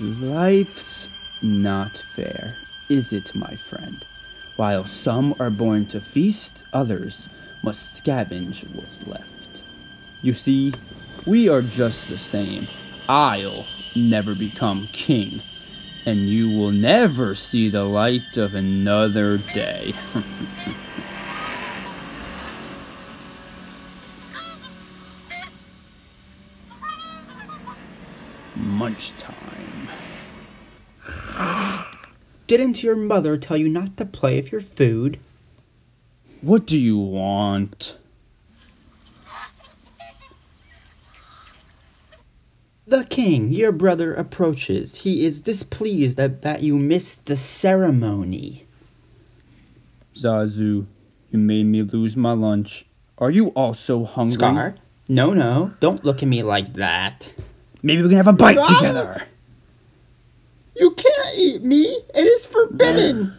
Life's not fair, is it, my friend? While some are born to feast, others must scavenge what's left. You see, we are just the same. I'll never become king, and you will never see the light of another day. Munch time. Didn't your mother tell you not to play with your food? What do you want? The king, your brother, approaches. He is displeased that, that you missed the ceremony. Zazu, you made me lose my lunch. Are you also hungry? Scar? No, no, don't look at me like that. Maybe we can have a bite together. You can't eat me. It is forbidden.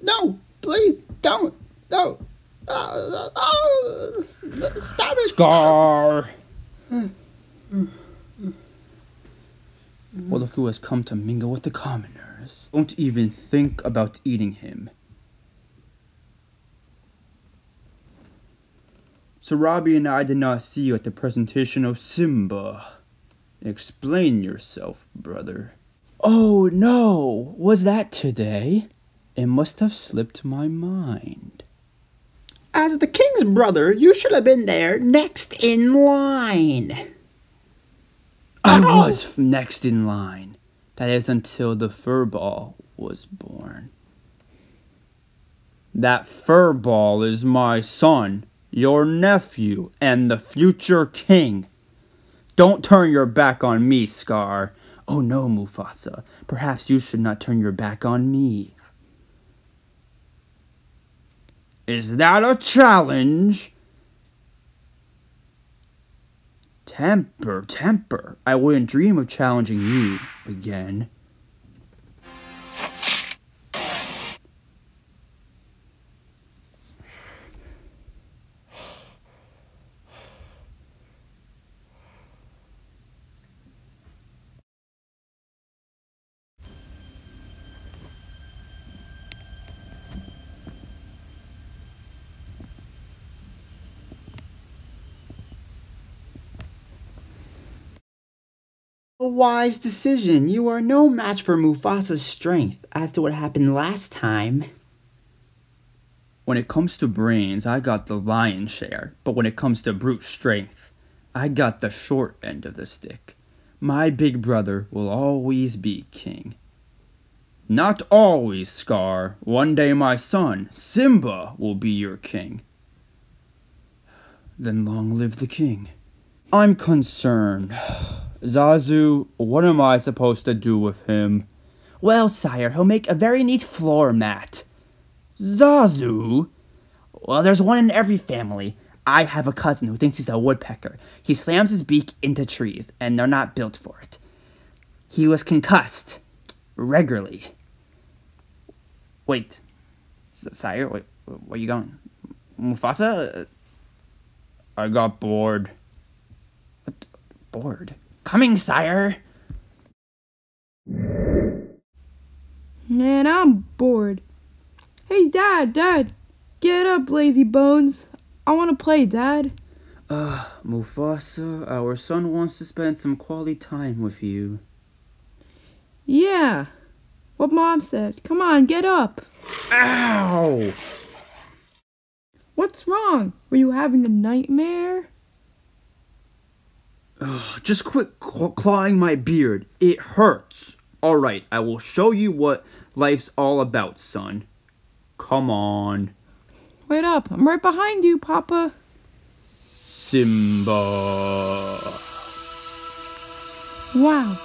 No, please don't. No. Uh, uh, uh, stop it. Scar! Well, look who has come to mingle with the commoners. Don't even think about eating him. Sarabi and I did not see you at the presentation of Simba. Explain yourself, brother. Oh no! Was that today? It must have slipped my mind. As the king's brother, you should have been there next in line. I Oh! was next in line. That is until the furball was born. That furball is my son, your nephew, and the future king. Don't turn your back on me, Scar. Oh no, Mufasa. Perhaps you should not turn your back on me. Is that a challenge? Temper, temper. I wouldn't dream of challenging you again. A wise decision. You are no match for Mufasa's strength. As to what happened last time, When it comes to brains, I got the lion's share, but when it comes to brute strength, I got the short end of the stick. My big brother will always be king. Not always, Scar. One day my son, Simba, will be your king. Then long live the king. I'm concerned. Zazu, what am I supposed to do with him? well, sire, he'll make a very neat floor mat. Zazu? Well, there's one in every family. I have a cousin who thinks he's a woodpecker. He slams his beak into trees, and they're not built for it. He was concussed regularly. Wait, sire, wait, where you going? Mufasa? I got bored. Bored. Coming, sire. Man, I'm bored. Hey, Dad, Dad, get up, lazy bones. I want to play, Dad. Ugh, Mufasa, our son wants to spend some quality time with you. Yeah, what Mom said. Come on, get up. Ow! What's wrong? Were you having a nightmare? Just quit cl- clawing my beard. It hurts. Alright, I will show you what life's all about, son. Come on. Wait up, I'm right behind you, Papa. Simba. Wow,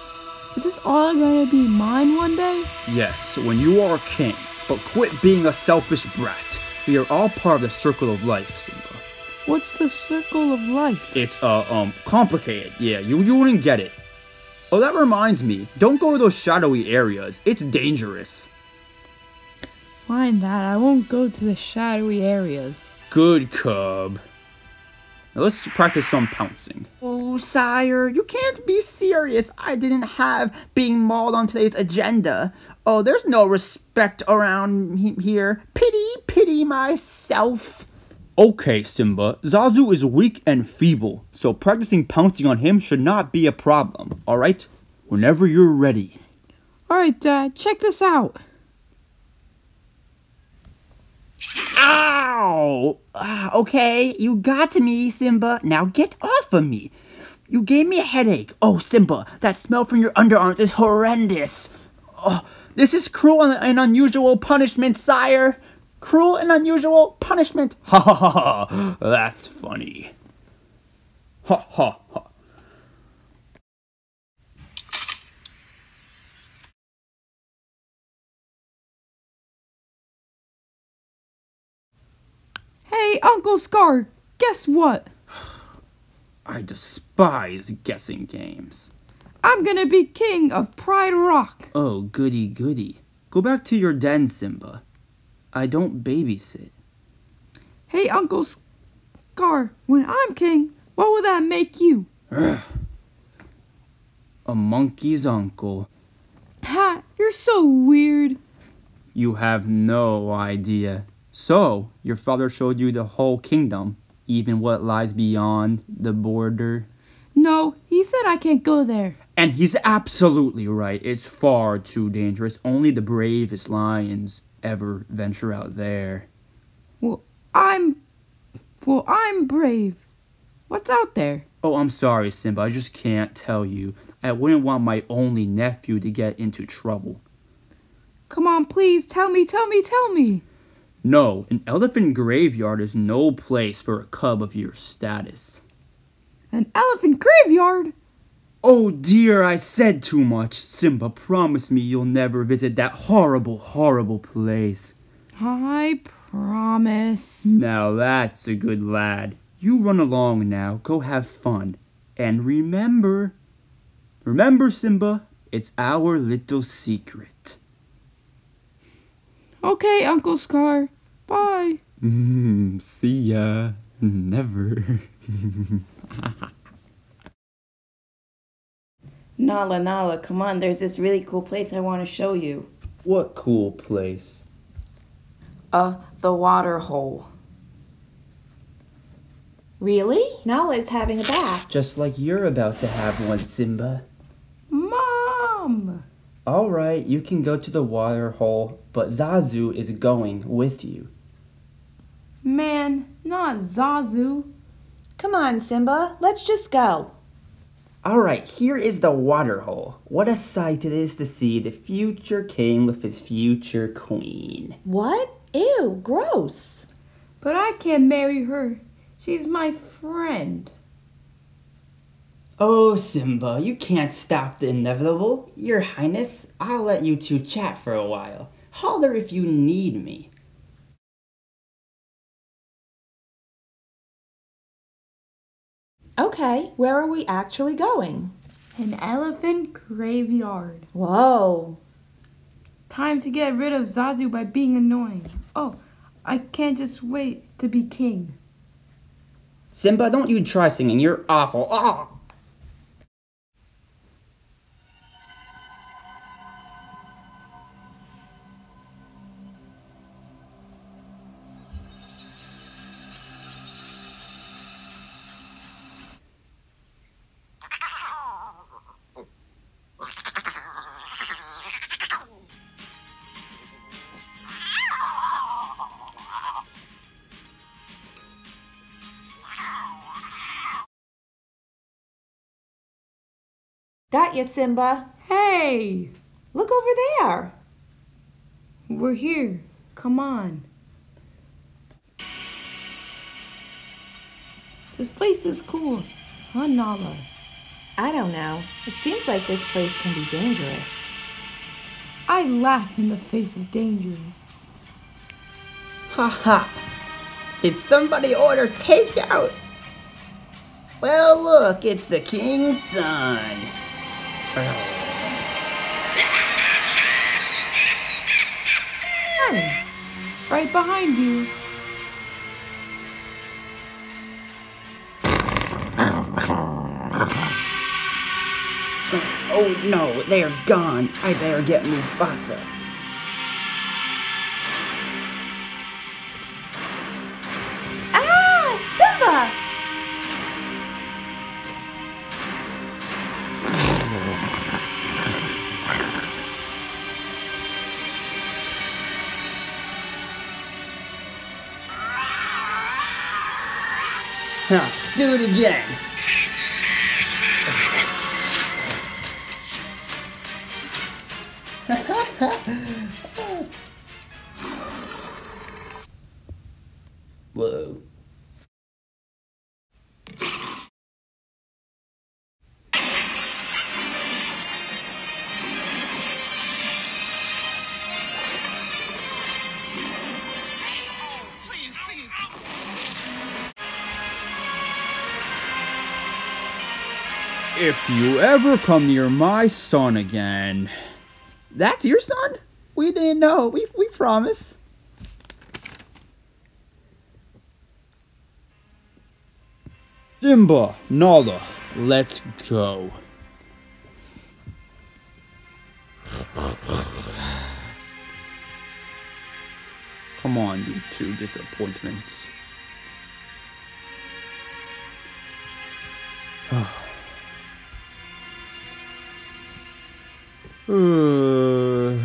is this all gonna be mine one day? Yes, when you are king, but quit being a selfish brat. We are all part of the circle of life, Simba. What's the circle of life? It's uh um complicated. Yeah, you you wouldn't get it. Oh, that reminds me. Don't go to those shadowy areas. It's dangerous. Fine, that. I won't go to the shadowy areas. Good cub. Now let's practice some pouncing. Oh, sire, you can't be serious. I didn't have being mauled on today's agenda. Oh, there's no respect around he- here. Pity, pity myself. Okay, Simba. Zazu is weak and feeble, so practicing pouncing on him should not be a problem, alright? Whenever you're ready. Alright, Dad. Check this out. Ow! Ah, okay, you got me, Simba. Now get off of me. You gave me a headache. Oh, Simba, that smell from your underarms is horrendous. Oh, this is cruel and unusual punishment, sire. Cruel and unusual punishment. Ha ha ha ha! That's funny. Ha ha ha. Hey, Uncle Scar. Guess what? I despise guessing games. I'm gonna be king of Pride Rock. Oh, goody goody. Go back to your den, Simba. I don't babysit. Hey, Uncle Scar. When I'm king, what will that make you? A monkey's uncle. Ha! You're so weird. You have no idea. So, your father showed you the whole kingdom, even what lies beyond the border. No, he said I can't go there. And he's absolutely right. It's far too dangerous. Only the bravest lions ever venture out there. Well, I'm. Well, I'm brave. What's out there? Oh, I'm sorry, Simba. I just can't tell you. I wouldn't want my only nephew to get into trouble. Come on, please, tell me, tell me, tell me. No, an elephant graveyard is no place for a cub of your status. An elephant graveyard? Oh dear, I said too much. Simba, promise me you'll never visit that horrible, horrible place. I promise. Now that's a good lad. You run along now, go have fun. And remember, remember, Simba, it's our little secret. Okay, Uncle Scar. Bye. Mm, see ya. Never. Nala, Nala, come on, there's this really cool place I want to show you. what cool place? Uh, the water hole. Really? Nala is having a bath. Just like you're about to have one, Simba. Mom! All right, you can go to the water hole, but Zazu is going with you. Man, not Zazu. Come on, Simba. Let's just go. All right, here is the water hole. What a sight it is to see the future king with his future queen. What? Ew, gross. But I can't marry her. She's my friend. Oh, Simba, you can't stop the inevitable. Your Highness, I'll let you two chat for a while. Holler if you need me. Okay, where are we actually going? An elephant graveyard. Whoa. Time to get rid of Zazu by being annoying. Oh, I can't just wait to be king. Simba, don't you try singing. You're awful. Ah! Got you, Simba. Hey, Look over there. we're here. Come on. This place is cool. Huh, Nala? I don't know. It seems like this place can be dangerous. I laugh in the face of dangers. ha! Did somebody order takeout? Well, look, it's the king's son. Run! Right behind you. Oh no, they are gone. I better get Mufasa. Do it again. Whoa. If you ever come near my son again, That's your son? We didn't know. We, we promise. Simba, Nala, let's go. Come on, you two disappointments. Hmm.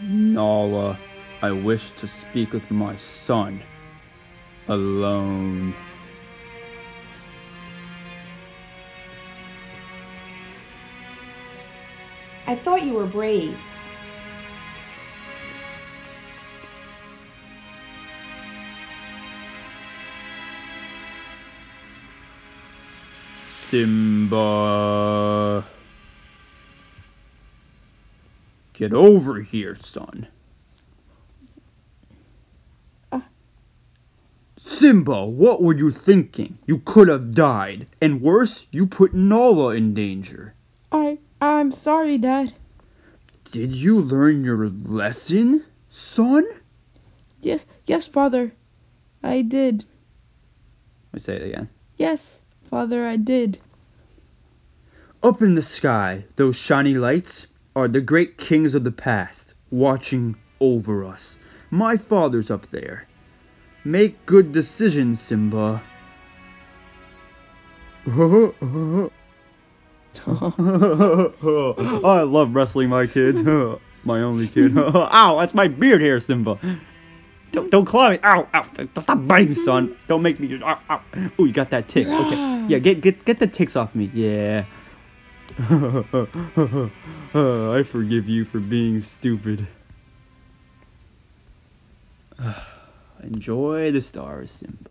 Nala, uh, I wish to speak with my son. Alone. I thought you were brave. Simba. Get over here, son. Ah. Simba, what were you thinking? You could have died. And worse, you put Nala in danger. I I'm sorry, Dad. Did you learn your lesson, son? Yes, yes, Father. I did. Let me say it again. Yes, Father, I did. Up in the sky, those shiny lights are the great kings of the past watching over us. My father's up there. Make good decisions, Simba. I love wrestling my kids. my only kid. Ow, that's my beard hair, Simba. Don't don't claw me. Ow, ow. Stop biting, son. Don't make me. Ow, ow. Ooh, you got that tick. Okay. Yeah, get get get the ticks off me. Yeah. I forgive you for being stupid. Enjoy the stars, Simba.